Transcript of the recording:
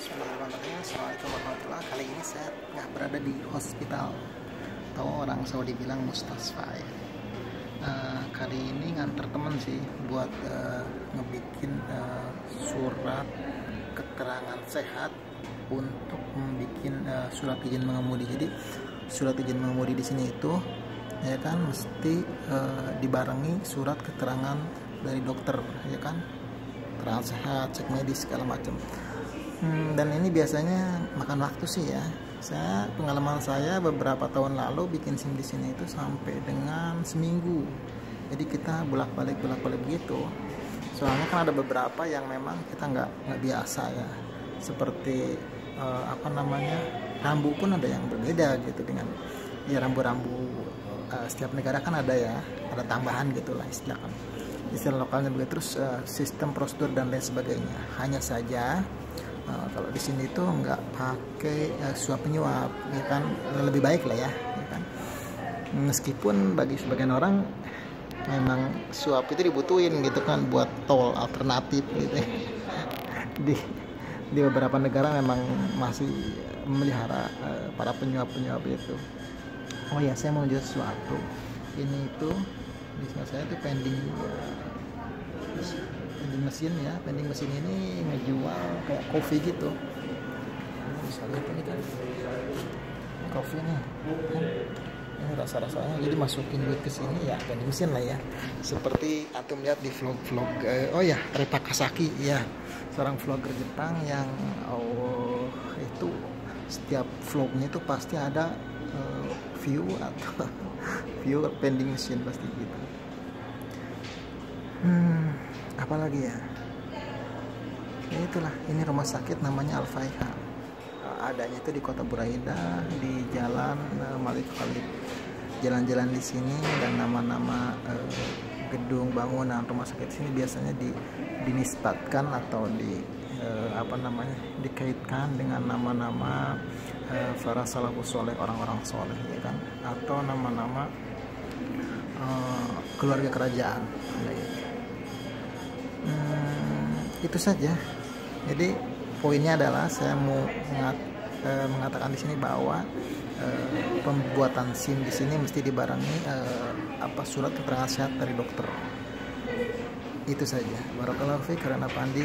Bismillahirrahmanirrahim Assalamualaikum warahmatullahi Kali ini saya nggak berada di hospital. Atau orang Saudi bilang mustasfa ya. Uh, Kali ini nganter temen sih Buat uh, ngebikin uh, surat keterangan sehat Untuk membuat uh, surat izin mengemudi. Jadi surat izin mengemudi di sini itu ya kan mesti uh, dibarengi surat keterangan dari dokter ya kan? Keterangan sehat cek medis segala macam Hmm, dan ini biasanya makan waktu sih ya. Saya pengalaman saya beberapa tahun lalu bikin SIM di sini itu sampai dengan seminggu. Jadi kita bolak-balik bolak-balik gitu. Soalnya kan ada beberapa yang memang kita nggak nggak biasa ya. Seperti uh, apa namanya rambu pun ada yang berbeda gitu dengan ya rambu-rambu uh, setiap negara kan ada ya ada tambahan gitulah istilah kan istilah lokalnya begitu terus uh, sistem prosedur dan lain sebagainya hanya saja Nah, kalau di sini tuh nggak pakai uh, suap penyuap, ya kan lebih baik lah ya, ya kan. Meskipun bagi sebagian orang memang suap itu dibutuhin gitu kan buat tol alternatif gitu. Ya. di di beberapa negara memang masih memelihara uh, para penyuap-penyuap itu. Oh ya, saya mau menunjuk sesuatu. Ini itu di saya itu pending vending mesin ya vending mesin ini ngejual kayak kopi gitu. Bisa lihat ini kan kopi nih kan ini rasa-rasanya jadi masukin duit ke sini ya vending mesin lah ya. Seperti antum lihat di vlog-vlog eh, oh ya Reta Kasaki ya seorang vlogger Jepang yang oh itu setiap vlognya itu pasti ada uh, view atau view vending mesin pasti gitu. Hmm apalagi ya? Ya itulah ini rumah sakit namanya Al Faiha. Adanya itu di kota Buraida di jalan uh, Malik Khalid. Jalan-jalan di sini dan nama-nama uh, gedung bangunan rumah sakit sini biasanya di dinisbatkan atau di uh, apa namanya dikaitkan dengan nama-nama uh, para salafus soleh orang-orang soleh ya kan? Atau nama-nama uh, keluarga kerajaan gitu hmm, itu saja. Jadi poinnya adalah saya mau mengat, e, mengatakan di sini bahwa e, pembuatan SIM di sini mesti dibarengi e, apa surat keterangan sehat dari dokter. Itu saja. Barakallahu fiik karena pandi